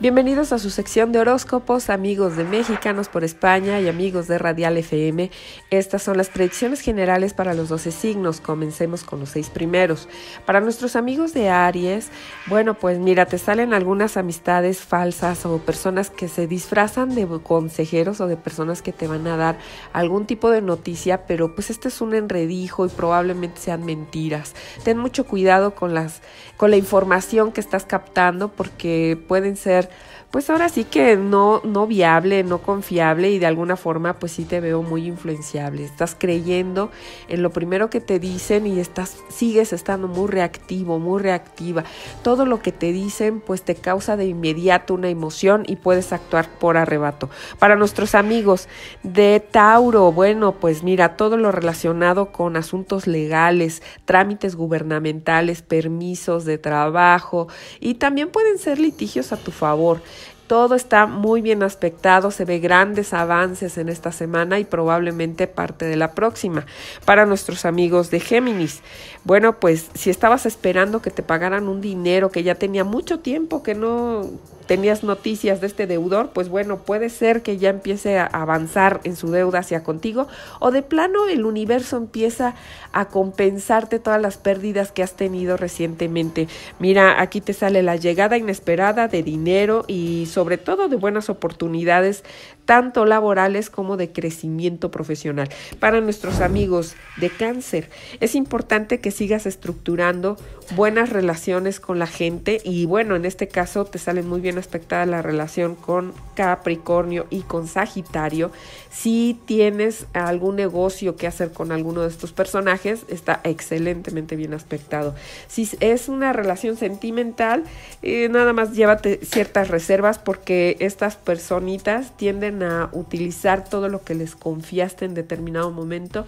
Bienvenidos a su sección de horóscopos, amigos de Mexicanos por España y amigos de Radial FM. Estas son las predicciones generales para los 12 signos. Comencemos con los seis primeros. Para nuestros amigos de Aries, bueno, pues mira, te salen algunas amistades falsas o personas que se disfrazan de consejeros o de personas que te van a dar algún tipo de noticia, pero pues este es un enredijo y probablemente sean mentiras. Ten mucho cuidado con las con la información que estás captando porque pueden ser pues ahora sí que no, no viable, no confiable y de alguna forma pues sí te veo muy influenciable. Estás creyendo en lo primero que te dicen y estás, sigues estando muy reactivo, muy reactiva. Todo lo que te dicen pues te causa de inmediato una emoción y puedes actuar por arrebato. Para nuestros amigos de Tauro, bueno pues mira, todo lo relacionado con asuntos legales, trámites gubernamentales, permisos de trabajo y también pueden ser litigios a tu favor. Todo está muy bien aspectado, se ve grandes avances en esta semana y probablemente parte de la próxima. Para nuestros amigos de Géminis, bueno, pues si estabas esperando que te pagaran un dinero que ya tenía mucho tiempo que no tenías noticias de este deudor, pues bueno, puede ser que ya empiece a avanzar en su deuda hacia contigo o de plano el universo empieza a compensarte todas las pérdidas que has tenido recientemente. Mira, aquí te sale la llegada inesperada de dinero y sobre todo de buenas oportunidades, tanto laborales como de crecimiento profesional. Para nuestros amigos de cáncer, es importante que sigas estructurando buenas relaciones con la gente y bueno, en este caso te sale muy bien aspectada la relación con Capricornio y con Sagitario. Si tienes algún negocio que hacer con alguno de estos personajes, está excelentemente bien aspectado. Si es una relación sentimental, eh, nada más llévate ciertas reservas porque estas personitas tienden a utilizar todo lo que les confiaste en determinado momento,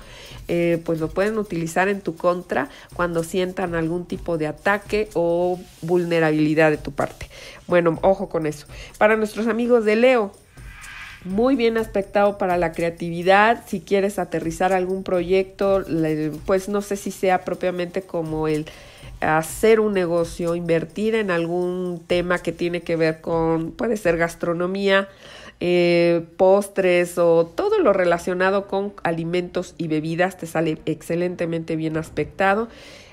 eh, pues lo pueden utilizar en tu contra cuando sientan algún tipo de ataque o vulnerabilidad de tu parte. Bueno, ojo con eso. Para nuestros amigos de Leo, muy bien aspectado para la creatividad. Si quieres aterrizar algún proyecto, pues no sé si sea propiamente como el hacer un negocio, invertir en algún tema que tiene que ver con, puede ser gastronomía, eh, postres o todo lo relacionado con alimentos y bebidas, te sale excelentemente bien aspectado.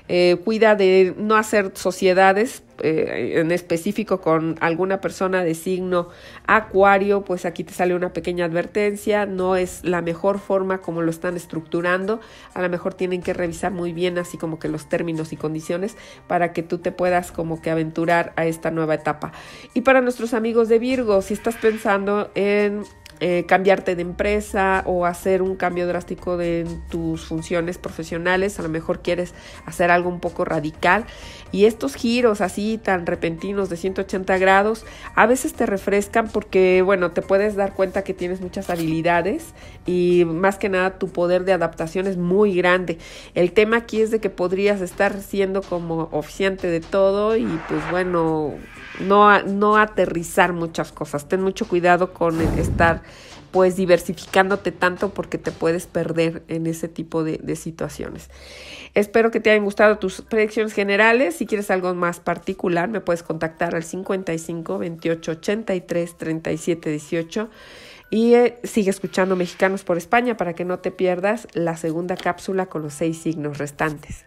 Eh, cuida de no hacer sociedades eh, en específico con alguna persona de signo acuario, pues aquí te sale una pequeña advertencia, no es la mejor forma como lo están estructurando, a lo mejor tienen que revisar muy bien así como que los términos y condiciones para que tú te puedas como que aventurar a esta nueva etapa. Y para nuestros amigos de Virgo, si estás pensando en eh, cambiarte de empresa o hacer un cambio drástico de tus funciones profesionales, a lo mejor quieres hacer algo un poco radical y estos giros así tan repentinos de 180 grados a veces te refrescan porque bueno, te puedes dar cuenta que tienes muchas habilidades y más que nada tu poder de adaptación es muy grande. El tema aquí es de que podrías estar siendo como oficiante de todo y pues bueno, no, no aterrizar muchas cosas. Ten mucho cuidado con estar pues diversificándote tanto porque te puedes perder en ese tipo de, situaciones. Espero que te hayan gustado tus predicciones generales. Si quieres algo más particular, me puedes contactar al 55 28 83 37 18 y eh, sigue escuchando Mexicanos por España para que no te pierdas la segunda cápsula con los seis signos restantes.